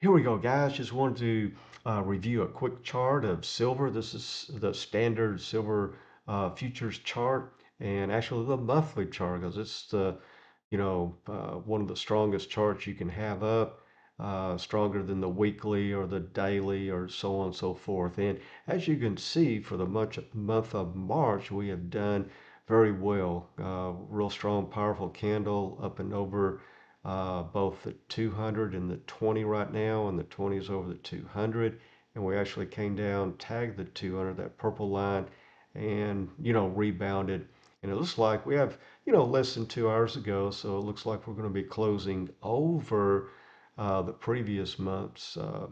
Here we go, guys. Just wanted to uh, review a quick chart of silver. This is the standard silver uh, futures chart and actually the monthly chart because it's the, you know, uh, one of the strongest charts you can have up, uh, stronger than the weekly or the daily or so on and so forth. And as you can see, for the much, month of March, we have done very well. Uh, real strong, powerful candle up and over uh, both the 200 and the 20 right now, and the 20 is over the 200. And we actually came down, tagged the 200, that purple line, and you know rebounded. And it looks like we have you know less than two hours ago, so it looks like we're going to be closing over uh, the previous month's, uh,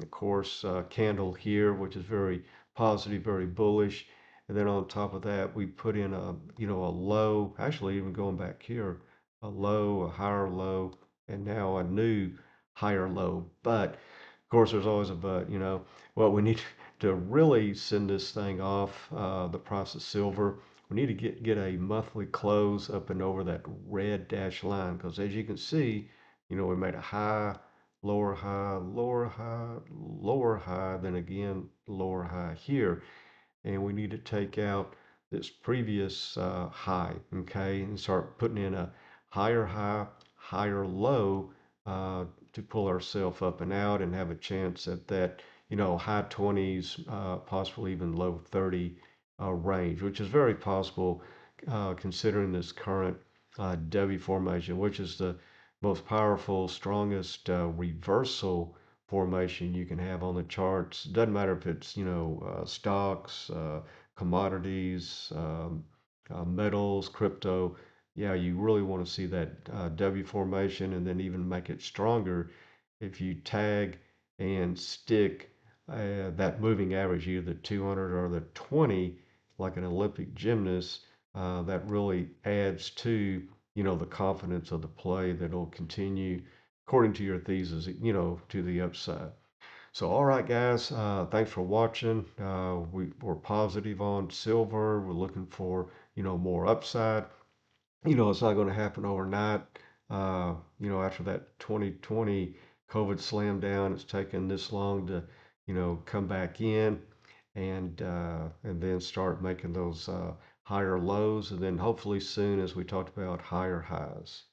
of course, uh, candle here, which is very positive, very bullish. And then on top of that, we put in a you know a low, actually even going back here a low, a higher low, and now a new higher low. But of course, there's always a but, you know. Well, we need to really send this thing off uh, the price of silver. We need to get, get a monthly close up and over that red dash line because as you can see, you know, we made a high, lower high, lower high, lower high, then again, lower high here. And we need to take out this previous uh, high, okay, and start putting in a higher high, higher low uh, to pull ourselves up and out and have a chance at that, you know, high 20s, uh, possibly even low 30 uh, range, which is very possible uh, considering this current uh, W formation, which is the most powerful, strongest uh, reversal formation you can have on the charts. Doesn't matter if it's, you know, stocks, commodities, um, metals, crypto yeah, you really want to see that uh, W formation and then even make it stronger if you tag and stick uh, that moving average, either the 200 or the 20, like an Olympic gymnast, uh, that really adds to, you know, the confidence of the play that will continue according to your thesis, you know, to the upside. So, all right, guys, uh, thanks for watching. Uh, we, we're positive on silver. We're looking for, you know, more upside you know, it's not going to happen overnight. Uh, you know, after that 2020 COVID slam down, it's taken this long to, you know, come back in and uh, and then start making those uh, higher lows, and then hopefully soon, as we talked about, higher highs.